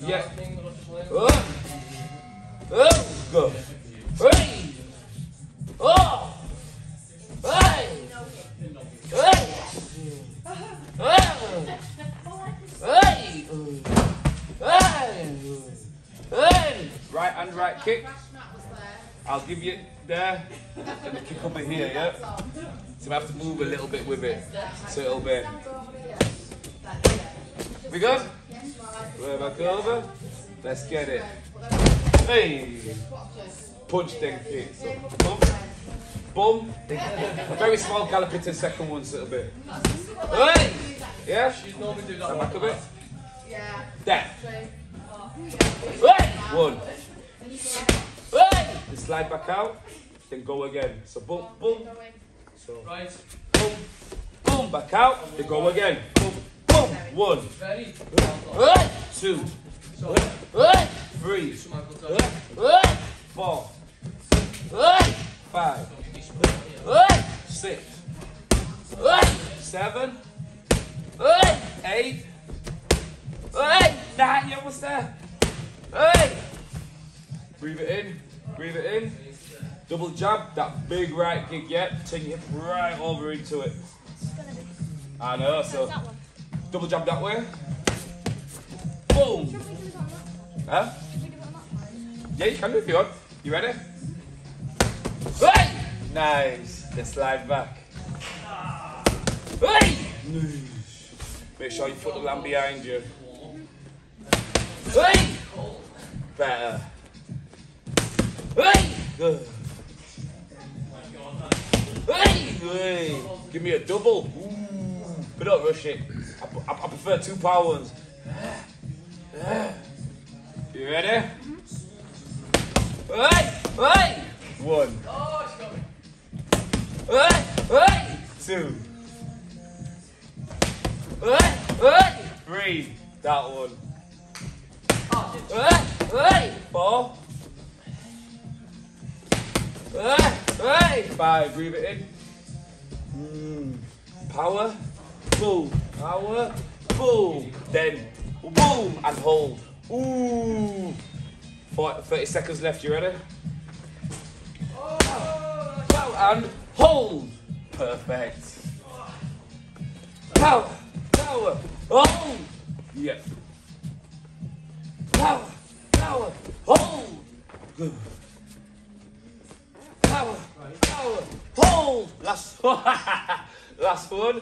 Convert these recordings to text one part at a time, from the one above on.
Yeah. Oh. Oh. Go. Hey. Oh. Hey. Hey. Hey. Hey. Hey. Right hand, right kick. I'll give you there. Let me kick over here, yeah? So I have to move a little bit with it. So it'll be. We good? We're back over. Let's get it. Hey! Punch then kick. So. Boom. A very small gallop into the second one, it'll be. Hey! Yeah? Stand back a bit. Yeah. There. Hey! One. Hey! Then slide back out. Then go again. So boom, boom. So Right. boom, boom, back out. Then go again. Boom. One. Two. Three. Four. Five. Six. Seven. Eight. Nine. You almost there. Breathe it in. Breathe it in. Double jab. That big right kick. Yeah. Take hip right over into it. I know. So That. Double jab that way. Boom. Huh? Yeah, you can do if you want. You ready? Hey! Nice. Then slide back. Hey! Nice. Make sure you put the lamb behind you. Hey! Better. Hey! Good. Hey! Hey! Give me a double. Ooh. But don't rush it. I, I, I prefer two power ones. You ready? Hey! Hey! One. Oh, it's coming. Hey! Hey! Two. Hey! Hey! Three. That one. Oh, shit. Hey! Hey! Four. Hey! Hey! Five. Breathe it in. Mm. Power. Boom. Power. Boom. Then boom and hold. Ooh. 40, 30 seconds left. You ready? Power and hold. Perfect. Power. Power. Hold. Yeah. Power. Power. Hold. Good. Power. Power. Hold. Last one. Last one.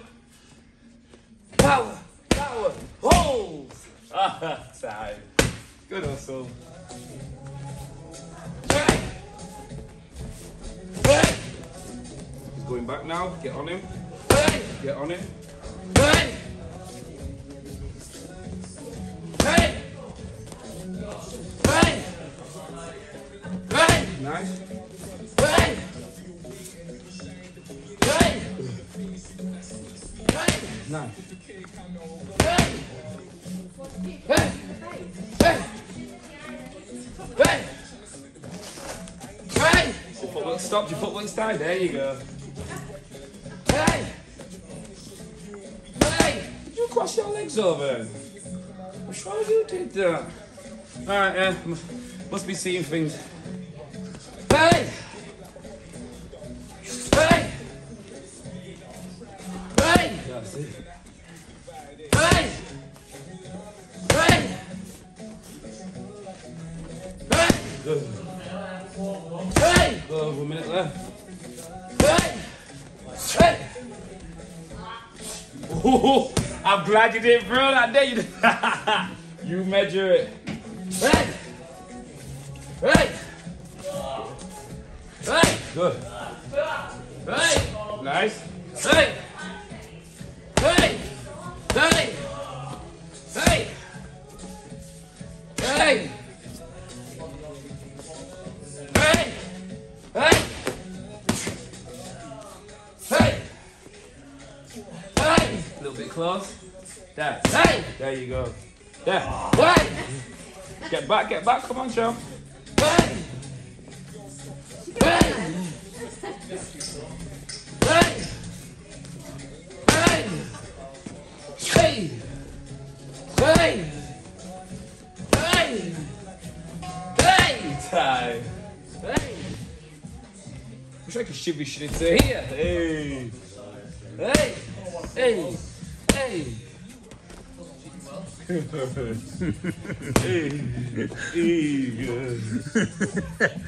Power. Power. Hold. Time. Good hustle. Hey. Hey. He's going back now. Get on him. Hey. Get on him. Hey. Hey. Hey. Nice. Hey. Hey. Nice. Hey. Hey. Hey. Hey. Your footwork stopped. Your footwork's died. There you go. Hey. Hey. Did you cross your legs over? I'm sure you did that. Alright, yeah. Must be seeing things. Hey! Hey! Hey! That's it. Ooh, I'm glad you didn't throw that, did you? you measure it. Hey! Hey! Hey! Good. Hey! Nice. Hey! Hey! Hey! Hey! Hey! That. Hey! There you go. There. Hey! Get back, get back. Come on, Joe. Hey! Hey! Hey! Hey! Hey! Hey! Hey! Hey! Hey! Hey! Wish I could shit into here. Hey! Hey! Hey! Hey! Hey. Hey. Good.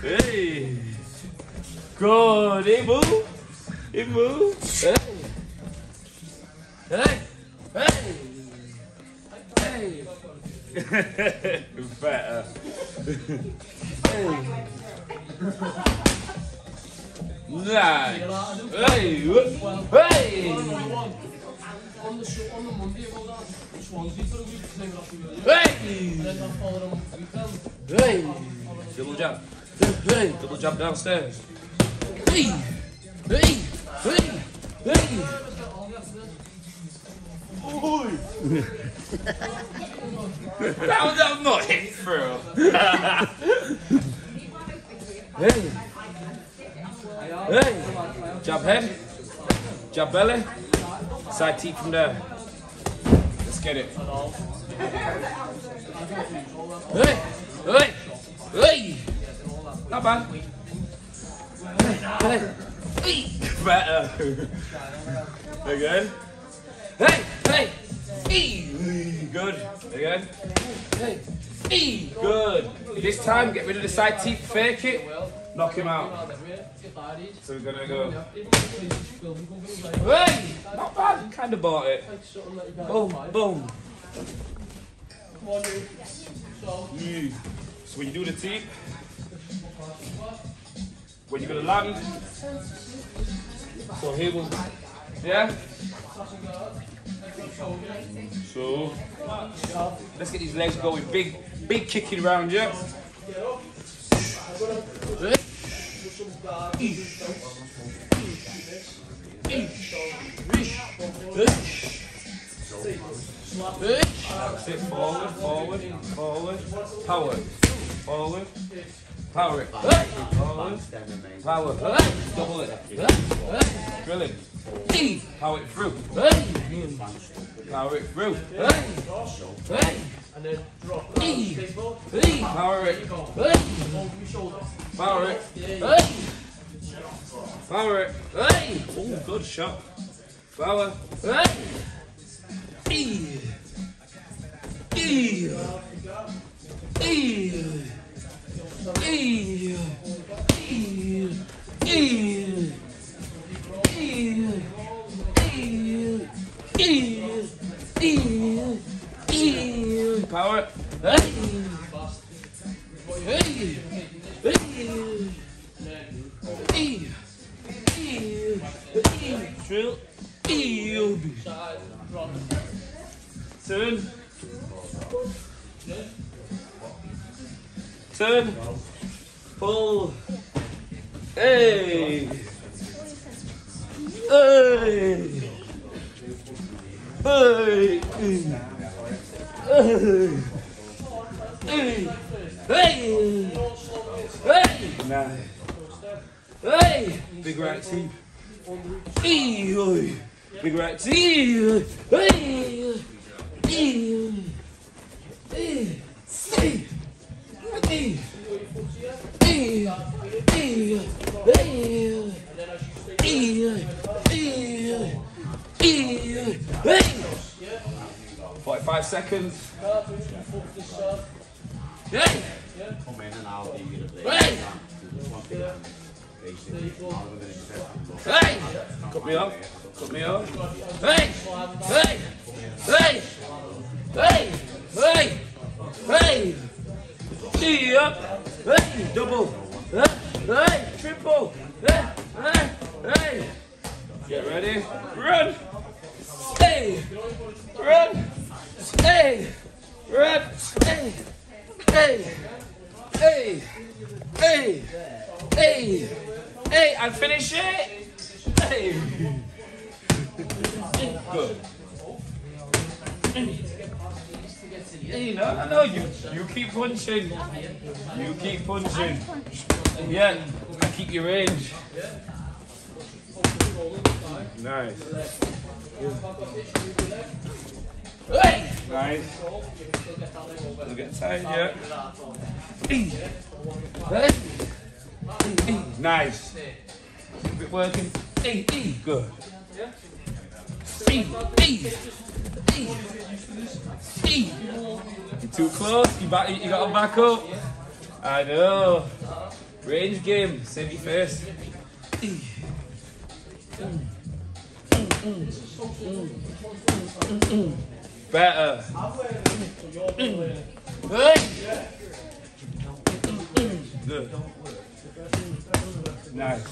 Hey. Good. Hey, move. Hey. Hey. Hey. Hey. Hey. Better. hey. Nice. Hey. Hey. Hey! Double jump. Hey! Double jump downstairs. Hey! Hey! Hey! Hey! Oi! that was that not hit through. hey! Hey! Jump head. Jump belly. Side teep from there. Let's get it. Hey. Hey. Hey. Not bad. Hey. Hey. Better. Again. Hey. Hey. Hey. Good. Again. Hey. Hey. Good. This time, get rid of the side teep. Fake it. Knock him out. So we're gonna go. Hey. Not bad. Kind of bought it. Boom. Boom. Mm. So when you do the teep, when you're gonna land, so here will, yeah. So let's get these legs going. Big, big kicking round, yeah. Sit forward, forward, forward, power, forward, power it, forward, power, it, drill it, power it through, power it through, and then drop. Hey. Hey. Power it. Power it. Power it. Hey. Oh, good shot. Power. Hey. Hey. Hey. Hey. power. Hey! Hey! Hey! Hey! Hey! Drill. Eel. Turn. Turn. Pull. Hey! Hey! Hey! Hey. Hey. Hey. Hey. Big right teep. Hey. Big right. Hey. Hey. Hey. Hey. Hey. Hey. Hey. Hey. Hey. 45 seconds. Hey. come in and I'll be gonna play. Hey. Hey. Cut me off. Cut me off. Hey. Hey. Hey. Hey. Hey. Hey. Tee up. Hey. Double. Hey. Triple. Hey. Hey. Hey. Get ready. Run. Hey. Run. Hey. Run. Hey. Hey. Hey. Hey. Hey. Hey. And finish it. Hey. Good. Hey, no, no, no, you, you keep punching. You keep punching. Yeah, I keep your range. Nice. Hey! Nice. Look at tired, yeah. Nice. Keep it working. Good. You're too close. You back. You got to back up. I know. Range game. Save your face. Better. Hey. Good. Nice.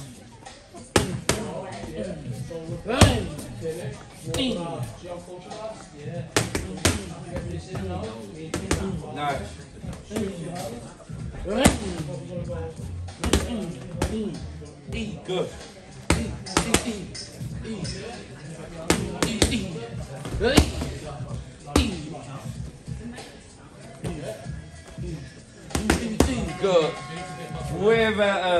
Nice. E, good. E, E, E. E.